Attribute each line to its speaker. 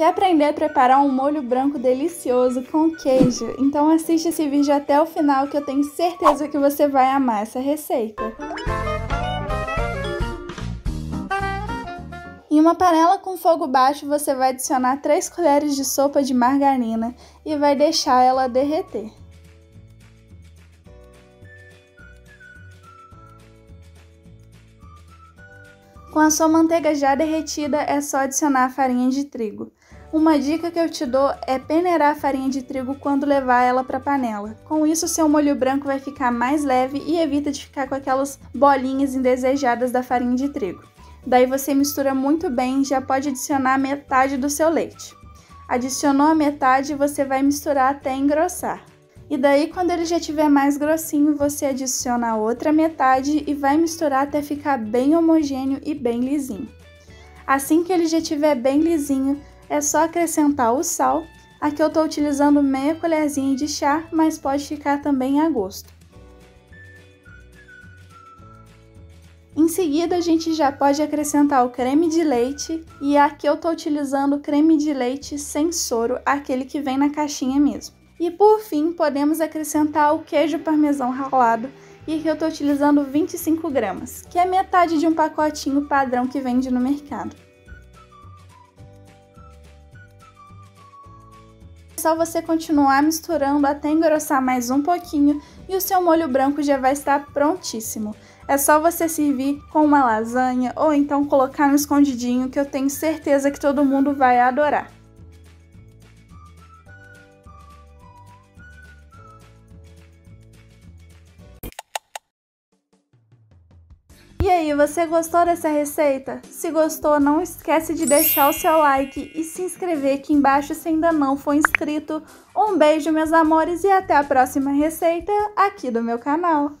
Speaker 1: Quer aprender a preparar um molho branco delicioso com queijo? Então assiste esse vídeo até o final que eu tenho certeza que você vai amar essa receita. Em uma panela com fogo baixo, você vai adicionar 3 colheres de sopa de margarina e vai deixar ela derreter. Com a sua manteiga já derretida, é só adicionar a farinha de trigo. Uma dica que eu te dou é peneirar a farinha de trigo quando levar ela para a panela. Com isso, seu molho branco vai ficar mais leve e evita de ficar com aquelas bolinhas indesejadas da farinha de trigo. Daí você mistura muito bem e já pode adicionar metade do seu leite. Adicionou a metade, você vai misturar até engrossar. E daí, quando ele já estiver mais grossinho, você adiciona a outra metade e vai misturar até ficar bem homogêneo e bem lisinho. Assim que ele já estiver bem lisinho, é só acrescentar o sal. Aqui eu estou utilizando meia colherzinha de chá, mas pode ficar também a gosto. Em seguida, a gente já pode acrescentar o creme de leite e aqui eu estou utilizando creme de leite sem soro, aquele que vem na caixinha mesmo. E por fim, podemos acrescentar o queijo parmesão ralado, e aqui eu estou utilizando 25 gramas, que é metade de um pacotinho padrão que vende no mercado. É só você continuar misturando até engrossar mais um pouquinho e o seu molho branco já vai estar prontíssimo. É só você servir com uma lasanha ou então colocar no escondidinho que eu tenho certeza que todo mundo vai adorar. Você gostou dessa receita? Se gostou, não esquece de deixar o seu like e se inscrever aqui embaixo se ainda não for inscrito. Um beijo, meus amores, e até a próxima receita aqui do meu canal.